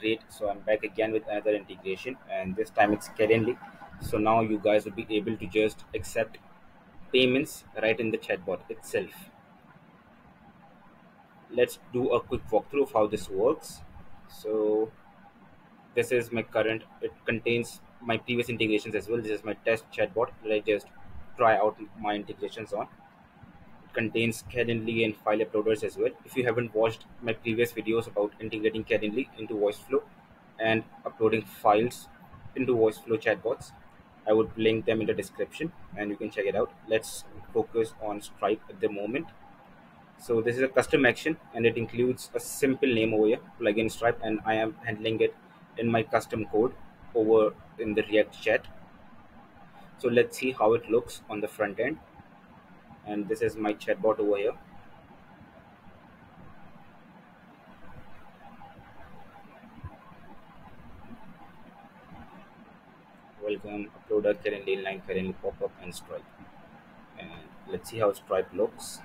great. So i'm back again with another integration and this time it's calendly so now you guys will be able to just accept payments right in the chatbot itself. Let's do a quick walkthrough of how this works. So this is my current it contains my previous integrations as well. This is my test chatbot that i just try out my integrations on contains Calendly and file uploaders as well. If you haven't watched my previous videos about integrating Calendly into VoiceFlow and uploading files into VoiceFlow chatbots, I would link them in the description and you can check it out. Let's focus on Stripe at the moment. So this is a custom action and it includes a simple name over here, plugin Stripe, and I am handling it in my custom code over in the React chat. So let's see how it looks on the front end and this is my chatbot over here. Welcome uploader Calendly line Calendly pop up and stripe. And let's see how stripe looks.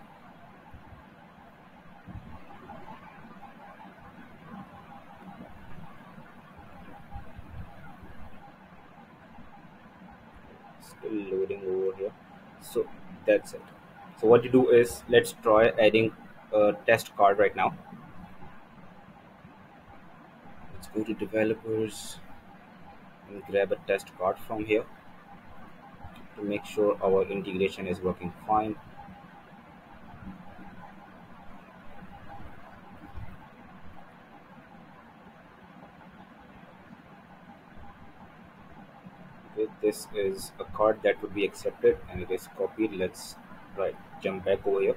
Still loading over here. So that's it so what you do is let's try adding a test card right now. Let's go to developers and grab a test card from here to make sure our integration is working fine. This is a card that would be accepted and it is copied. Let's right jump back over here.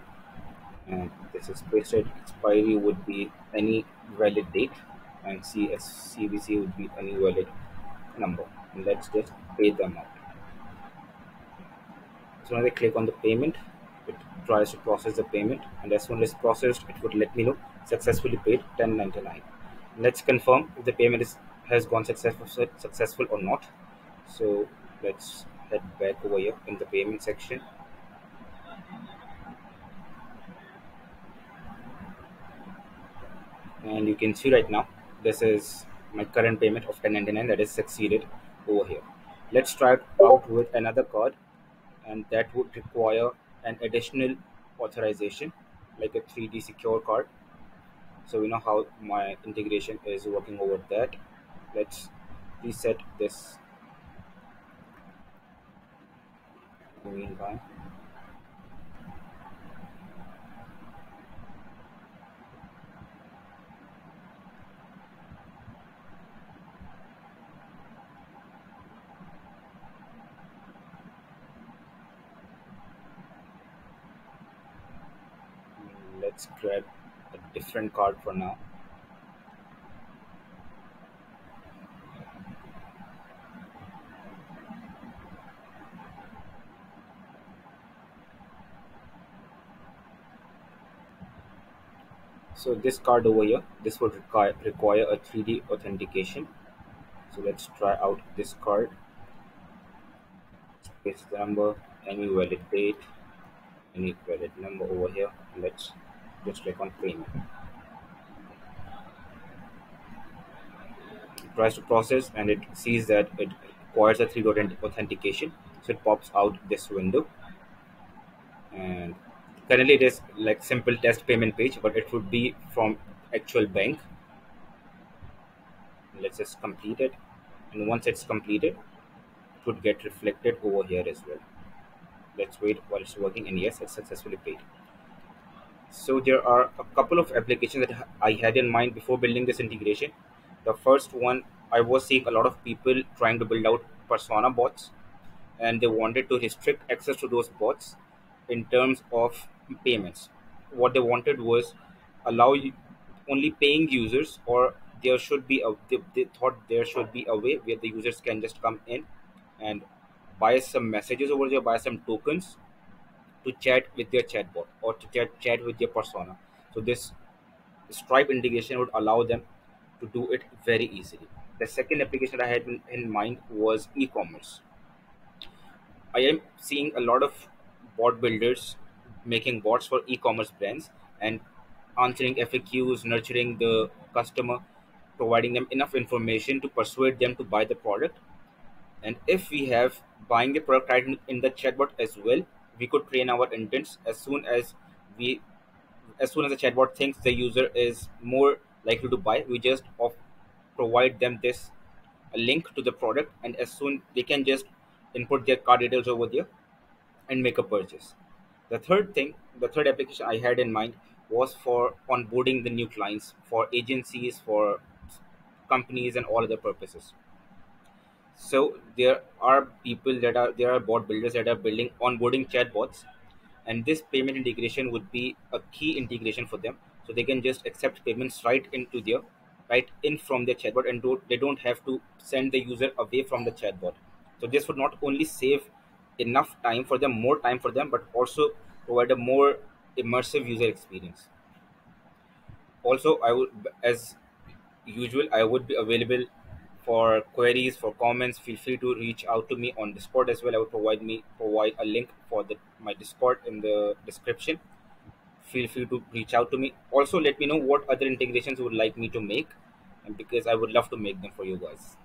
And this is pasted expiry would be any valid date and CS, CVC would be any valid number. And let's just pay them out so when I click on the payment. It tries to process the payment and as soon as processed it would let me know successfully paid 1099 let's confirm if the payment is has gone successful successful or not. So let's head back over here in the payment section and you can see right now this is my current payment of 1099 that is succeeded over here. Let's try out with another card and that would require an additional authorization like a 3d secure card. So we know how my integration is working over that. Let's reset this. Meanwhile let's grab a different card for now. So this card over here this would require require a 3d authentication. So let's try out this card. Paste the number any valid date any valid number over here. Let's just click on payment it tries to process and it sees that it requires a 3D authentication. So it pops out this window. And currently it is like simple test payment page but it would be from actual bank. Let's just complete it. And once it's completed it would get reflected over here as well. Let's wait while it's working. And yes it's successfully paid so there are a couple of applications that i had in mind before building this integration. The first one i was seeing a lot of people trying to build out persona bots and they wanted to restrict access to those bots in terms of payments. What they wanted was allow only paying users or there should be a they, they thought there should be a way where the users can just come in and buy some messages over there buy some tokens to chat with their chatbot or to chat, chat with their persona. So this stripe integration would allow them to do it very easily. The second application i had in, in mind was e-commerce. I am seeing a lot of bot builders making bots for e-commerce brands and answering FAQs, nurturing the customer providing them enough information to persuade them to buy the product. And if we have buying the product right in the chatbot as well we could train our intents as soon as we as soon as the chatbot thinks the user is more likely to buy. We just off, provide them this link to the product and as soon they can just input their card details over there and make a purchase. The third thing the third application i had in mind was for onboarding the new clients for agencies for companies and all other purposes so there are people that are there are bot builders that are building onboarding chatbots. And this payment integration would be a key integration for them. So they can just accept payments right into their right in from their chatbot and don't, they don't have to send the user away from the chatbot. So this would not only save enough time for them more time for them but also provide a more immersive user experience. Also i would as usual i would be available for queries for comments feel free to reach out to me on discord as well. I will provide me provide a link for the my discord in the description. Feel free to reach out to me. Also let me know what other integrations would like me to make because i would love to make them for you guys